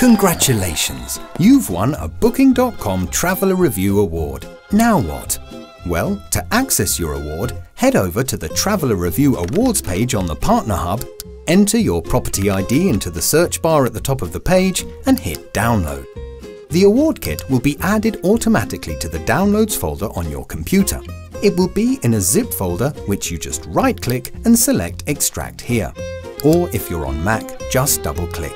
Congratulations! You've won a Booking.com Traveller Review Award. Now what? Well, to access your award, head over to the Traveller Review Awards page on the Partner Hub, enter your property ID into the search bar at the top of the page and hit download. The award kit will be added automatically to the downloads folder on your computer. It will be in a zip folder which you just right click and select extract here. Or if you're on Mac, just double click.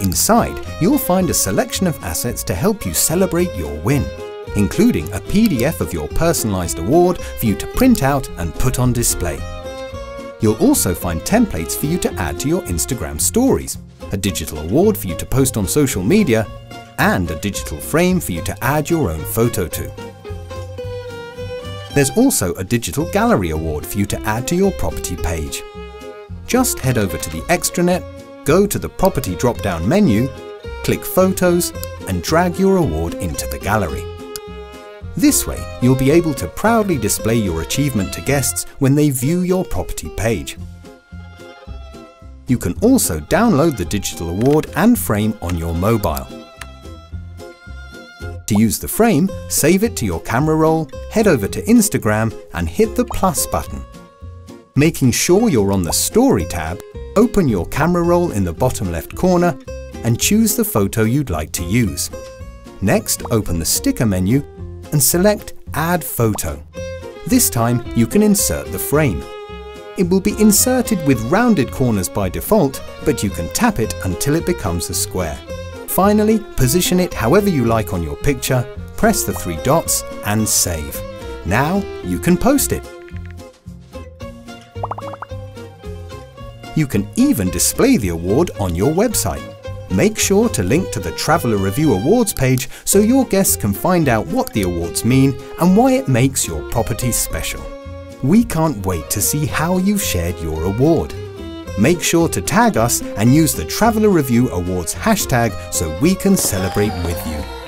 Inside, you'll find a selection of assets to help you celebrate your win, including a PDF of your personalised award for you to print out and put on display. You'll also find templates for you to add to your Instagram stories, a digital award for you to post on social media, and a digital frame for you to add your own photo to. There's also a digital gallery award for you to add to your property page. Just head over to the extranet go to the Property drop-down menu, click Photos and drag your award into the gallery. This way, you'll be able to proudly display your achievement to guests when they view your property page. You can also download the digital award and frame on your mobile. To use the frame, save it to your camera roll, head over to Instagram and hit the plus button. Making sure you're on the Story tab, Open your camera roll in the bottom left corner and choose the photo you'd like to use. Next, open the sticker menu and select Add Photo. This time, you can insert the frame. It will be inserted with rounded corners by default, but you can tap it until it becomes a square. Finally, position it however you like on your picture, press the three dots and save. Now you can post it. You can even display the award on your website. Make sure to link to the Traveller Review Awards page so your guests can find out what the awards mean and why it makes your property special. We can't wait to see how you've shared your award. Make sure to tag us and use the Traveller Review Awards hashtag so we can celebrate with you.